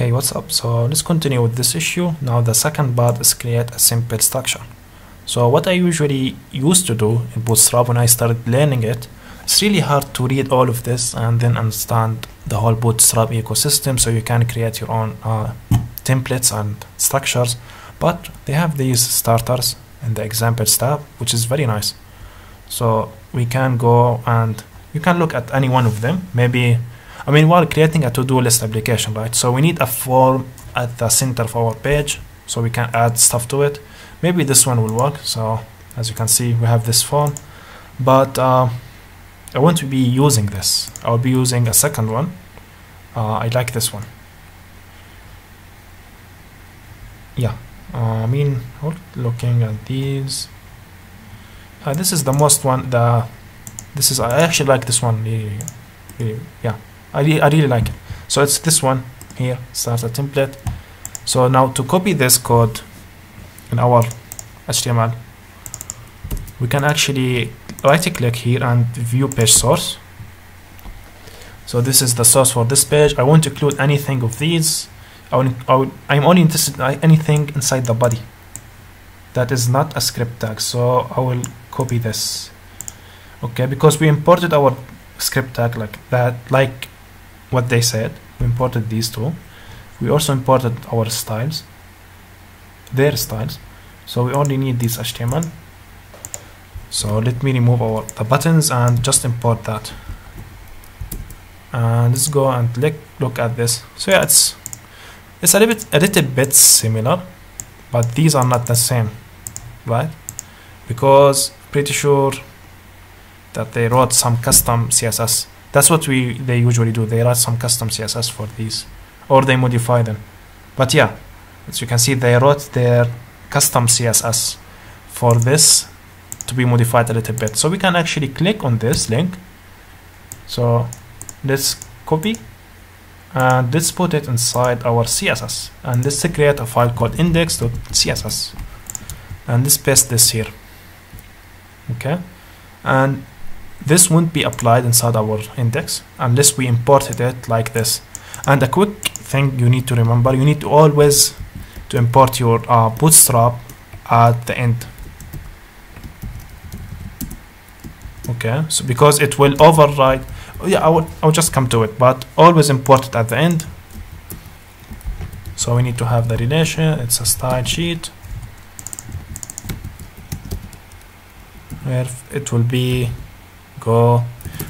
Hey, what's up? So let's continue with this issue. Now the second part is create a simple structure. So what I usually used to do in Bootstrap when I started learning it, it's really hard to read all of this and then understand the whole Bootstrap ecosystem so you can create your own uh, templates and structures. But they have these starters in the examples tab, which is very nice. So we can go and you can look at any one of them. Maybe I mean, while creating a to-do list application, right? So we need a form at the center of our page so we can add stuff to it. Maybe this one will work. So as you can see, we have this form, but uh, I won't be using this. I'll be using a second one. Uh, I like this one. Yeah, uh, I mean, looking at these. Uh, this is the most one. The this is I actually like this one. Yeah. I, re I really like it. So it's this one here, start a template. So now to copy this code in our HTML, we can actually right click here and view page source. So this is the source for this page. I won't include anything of these. I I'm only interested in anything inside the body that is not a script tag. So I will copy this. Okay, because we imported our script tag like that, like what they said. We imported these two. We also imported our styles, their styles. So we only need this HTML. So let me remove our the buttons and just import that. And let's go and look look at this. So yeah, it's it's a little bit a little bit similar, but these are not the same, right? Because pretty sure that they wrote some custom CSS that's what we they usually do. They write some custom CSS for these, or they modify them. But yeah, as you can see, they wrote their custom CSS for this to be modified a little bit. So we can actually click on this link. So let's copy and let's put it inside our CSS and let's create a file called index.css and let's paste this here okay and this won't be applied inside our index unless we imported it like this. And a quick thing you need to remember you need to always to import your uh, bootstrap at the end. Okay so because it will override oh yeah I would I would just come to it but always import it at the end. So we need to have the relation it's a style sheet. Where it will be go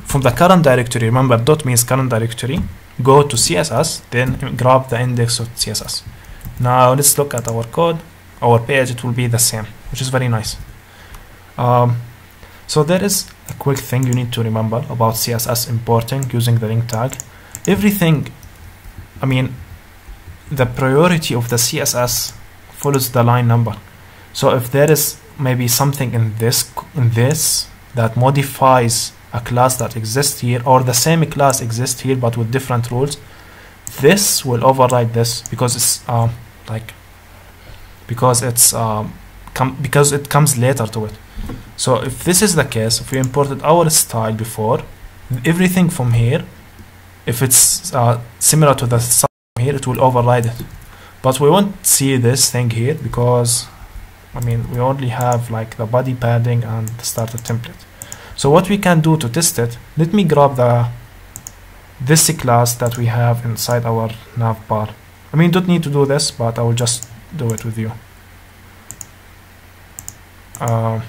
from the current directory remember dot means current directory go to css then grab the index of css now let's look at our code. Our page it will be the same which is very nice. Um, so there is a quick thing you need to remember about css importing using the link tag. Everything i mean the priority of the css follows the line number. So if there is maybe something in this in this that modifies a class that exists here or the same class exists here but with different rules this will override this because it's uh, like because it's um, because it comes later to it. So if this is the case if we imported our style before everything from here if it's uh, similar to the style here it will override it. But we won't see this thing here because I mean we only have like the body padding and the starter template. So what we can do to test it let me grab the this class that we have inside our nav bar. I mean don't need to do this but I will just do it with you. Uh,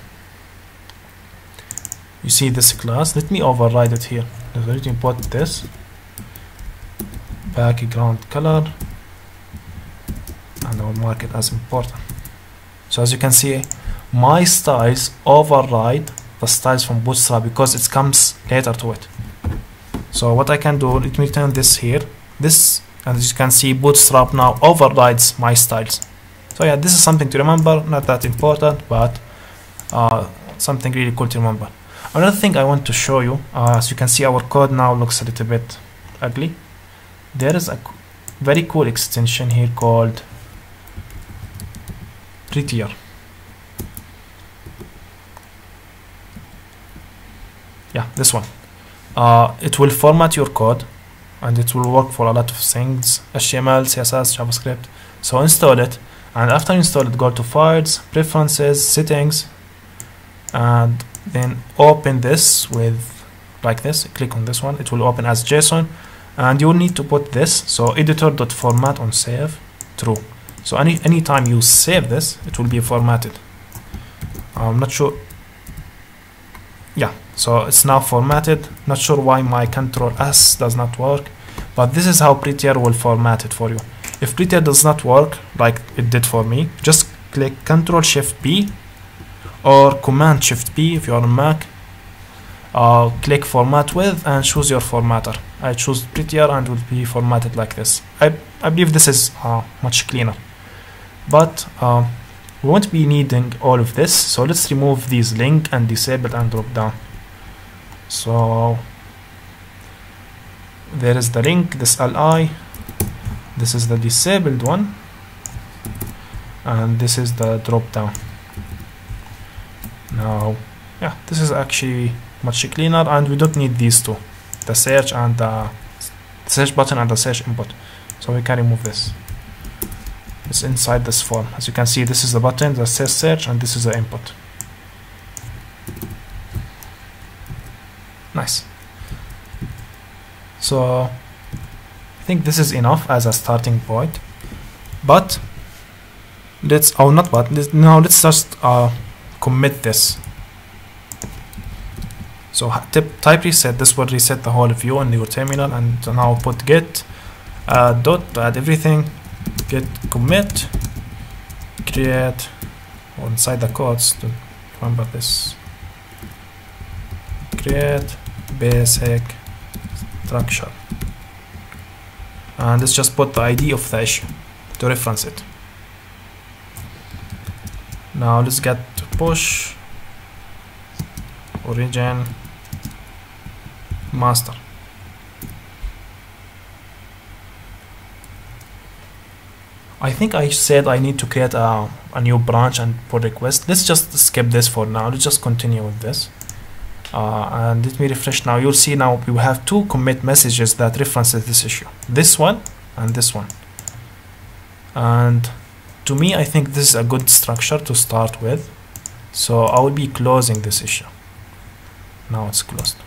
you see this class? Let me override it here. Let me import this. Background color. And I will mark it as important so as you can see, my styles override the styles from Bootstrap because it comes later to it. So what I can do, let me turn this here. This, and as you can see, Bootstrap now overrides my styles. So yeah, this is something to remember, not that important, but uh, something really cool to remember. Another thing I want to show you, uh, as you can see, our code now looks a little bit ugly. There is a very cool extension here called prettier yeah this one. Uh, it will format your code and it will work for a lot of things. HTML CSS JavaScript. So install it and after install it go to files preferences settings and then open this with like this. Click on this one. It will open as JSON and you will need to put this so editor.format on save true so any anytime you save this it will be formatted. I'm not sure. Yeah so it's now formatted. Not sure why my control s does not work but this is how prettier will format it for you. If prettier does not work like it did for me just click control shift p or command shift p if you're on mac. Uh, click format with and choose your formatter. I choose prettier and it will be formatted like this. I, I believe this is uh, much cleaner but uh, we won't be needing all of this so let's remove these link and disable and drop down. So there is the link this li this is the disabled one and this is the drop down. Now yeah this is actually much cleaner and we don't need these two the search and the search button and the search input. So we can remove this it's inside this form. As you can see this is the button that says search and this is the input. Nice. So I think this is enough as a starting point but let's oh not but let's, now let's just uh, commit this. So type reset this will reset the whole view in your terminal and now put git uh, dot add everything git commit create or inside the codes to remember this. Create basic structure. And let's just put the ID of the issue to reference it. Now let's git push. Origin. Master I think I said I need to create a, a new branch and pull request. Let's just skip this for now. Let's just continue with this. Uh, and let me refresh now. You'll see now we have two commit messages that references this issue. This one and this one. And to me I think this is a good structure to start with. So I will be closing this issue. Now it's closed.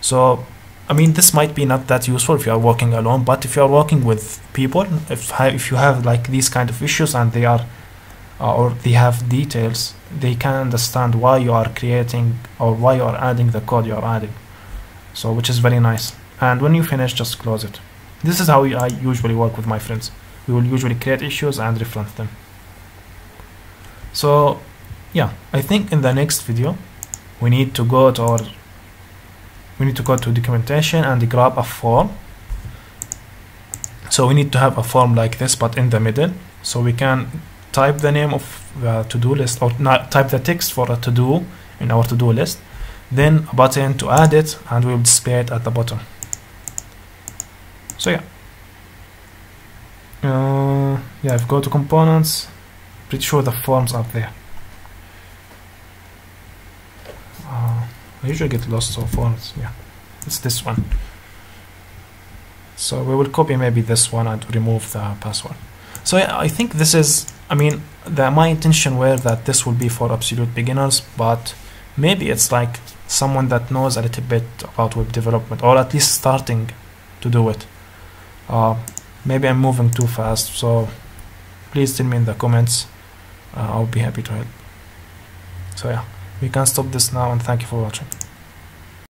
So I mean this might be not that useful if you are working alone but if you are working with people if, if you have like these kind of issues and they are uh, or they have details they can understand why you are creating or why you are adding the code you are adding. So which is very nice. And when you finish just close it. This is how I usually work with my friends. We will usually create issues and reference them. So yeah I think in the next video we need to go to our we need to go to documentation and grab a form. So we need to have a form like this but in the middle. So we can type the name of the to-do list or not type the text for a to-do in our to-do list. Then a button to add it and we'll display it at the bottom. So yeah. Uh, yeah if go to components pretty sure the forms are there uh, I usually get lost of forms yeah. It's this one. So we will copy maybe this one and remove the password. So yeah, I think this is I mean the, my intention were that this will be for absolute beginners but maybe it's like someone that knows a little bit about web development or at least starting to do it. Uh, maybe I'm moving too fast so please tell me in the comments. Uh, I'll be happy to help. So yeah we can stop this now and thank you for watching